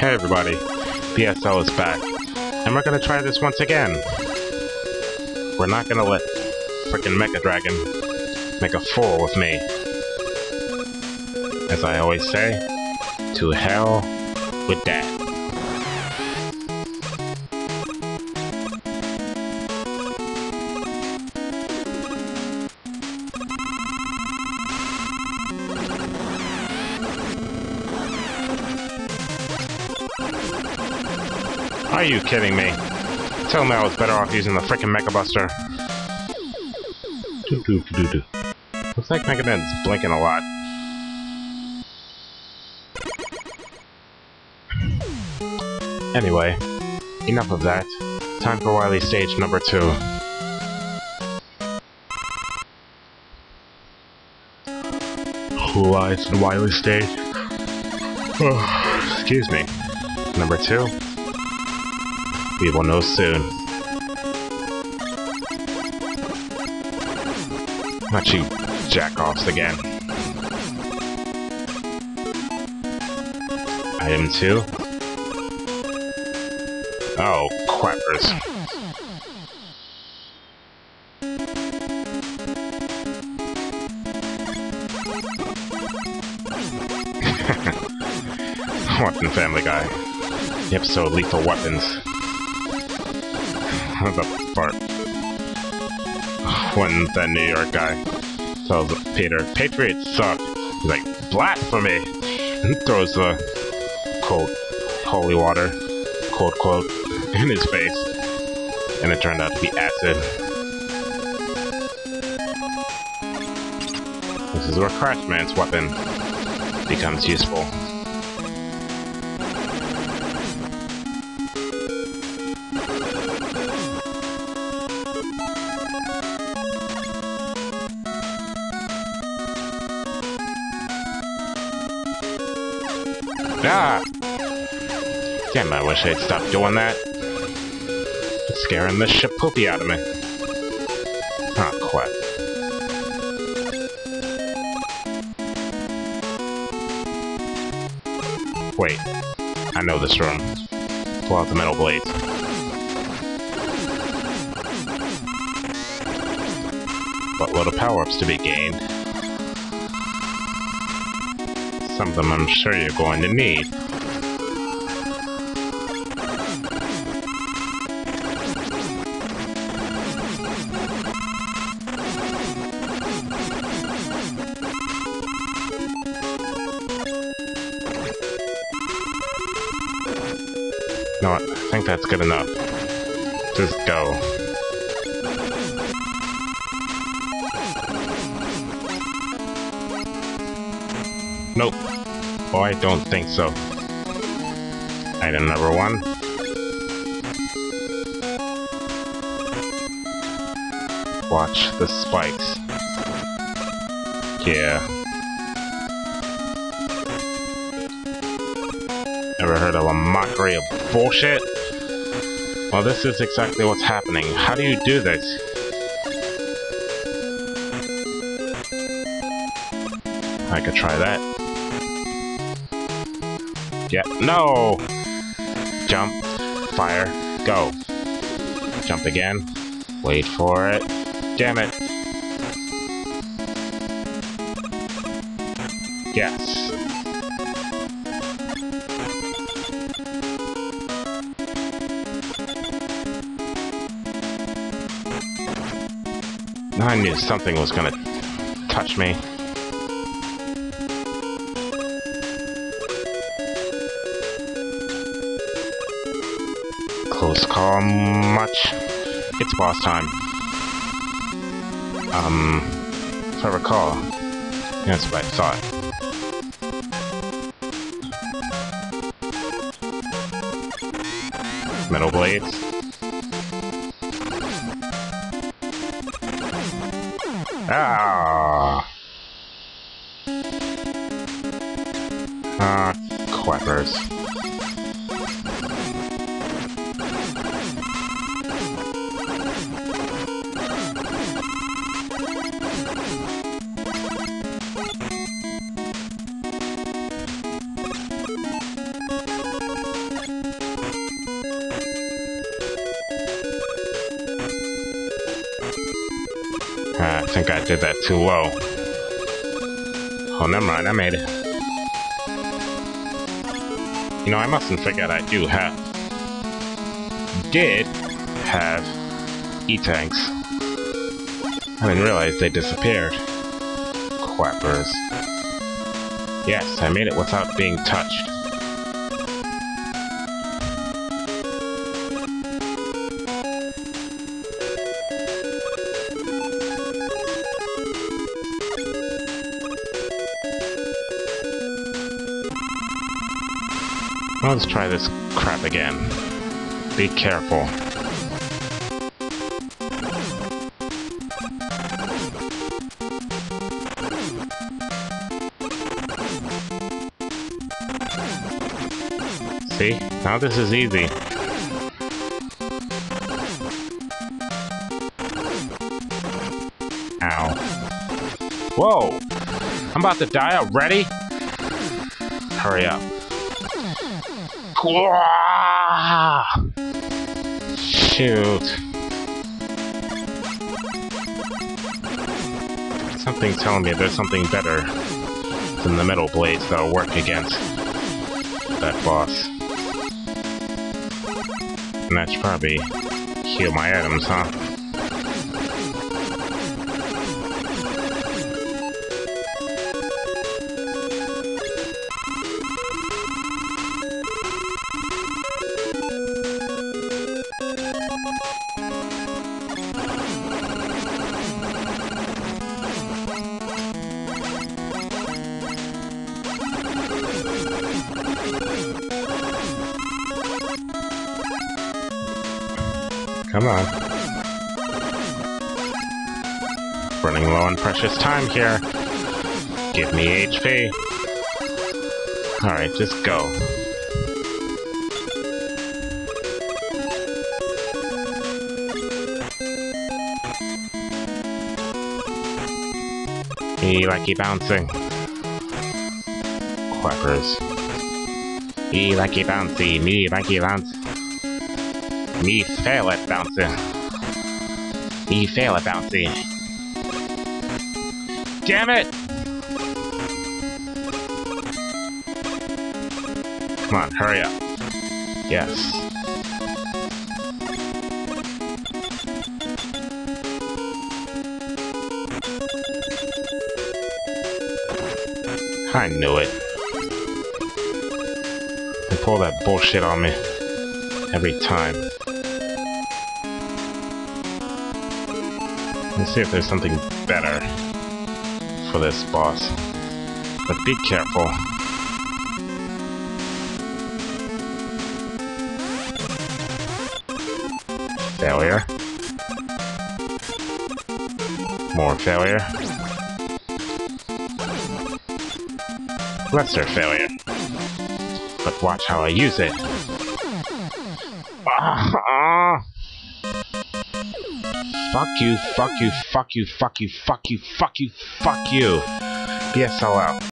Hey everybody, BSL is back, and we're gonna try this once again. We're not gonna let frickin' Mecha Dragon make a fool of me. As I always say, to hell with that. Are you kidding me? Tell me I was better off using the frickin' Mega Buster. Doo -doo -doo. Looks like Mega Man's blinking a lot. Anyway, enough of that. Time for Wily stage number two. Who lies in Wily stage? Oh, excuse me. Number two. We will know soon. Not you jack-offs again. Item 2. Oh, quappers. Watching Family Guy. The episode Lethal Weapons. The fart. When the New York guy tells Peter, Patriots suck. He's like, blasphemy! And throws the cold holy water, quote quote, in his face. And it turned out to be acid. This is where Crashman's weapon becomes useful. Ah! Damn, I wish I'd stop doing that. It's scaring the shit poopy out of me. Oh, crap. Wait. I know this room. Pull out the metal blades. Buttload of power-ups to be gained. Some of them I'm sure you're going to need. No, I think that's good enough. Just go. Nope. Oh, I don't think so. Item number one. Watch the spikes. Yeah. Ever heard of a mockery of bullshit? Well, this is exactly what's happening. How do you do this? I could try that. Yeah, no! Jump, fire, go. Jump again. Wait for it. Damn it. Yes. I knew something was gonna touch me. Close call much. It's boss time. Um, if I recall, that's what I thought. Metal blades. Ah! Ah, Ah, I think I did that too low. Oh, never mind, I made it. You know, I mustn't forget I do have... did have E-tanks. I didn't realize they disappeared. Quappers. Yes, I made it without being touched. Let's try this crap again. Be careful. See? Now this is easy. Ow. Whoa! I'm about to die already? Hurry up. Shoot. Something's telling me there's something better than the metal blades that'll work against that boss. And that's probably heal my items, huh? Come on. Running low on precious time here. Give me HP. Alright, just go. Like you bouncing. Quackers. Me like you bouncy, me you bounce. Me fail at bouncing. Me fail at bouncing. Damn it! Come on, hurry up. Yes. I knew it. They pull that bullshit on me. Every time. Let's see if there's something better for this boss. But be careful. Failure. More failure. Lesser failure. But watch how I use it. Ah, Fuck you, fuck you, fuck you, fuck you, fuck you, fuck you, fuck you. BSL.